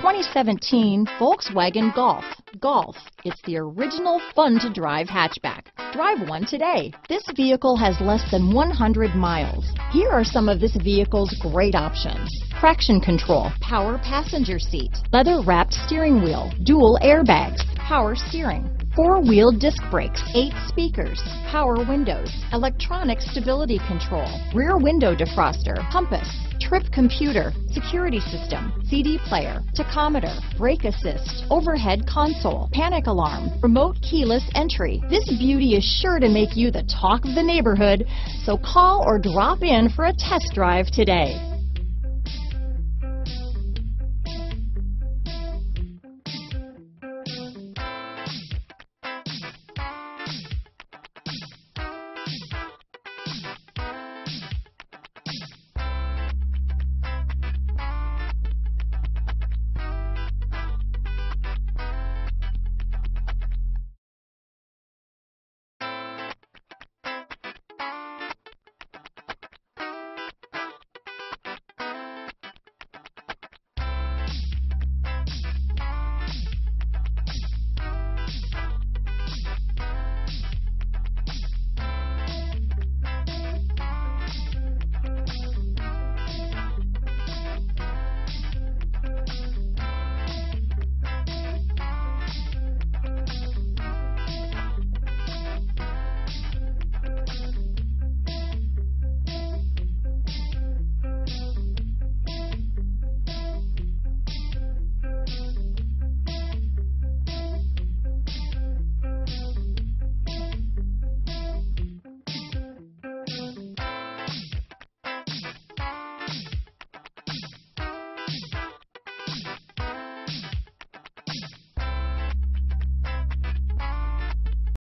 2017 Volkswagen Golf. Golf, it's the original fun to drive hatchback. Drive one today. This vehicle has less than 100 miles. Here are some of this vehicle's great options. Traction control, power passenger seat, leather wrapped steering wheel, dual airbags, power steering, four-wheel disc brakes, eight speakers, power windows, electronic stability control, rear window defroster, compass, trip computer, security system, CD player, tachometer, brake assist, overhead console, panic alarm, remote keyless entry. This beauty is sure to make you the talk of the neighborhood, so call or drop in for a test drive today.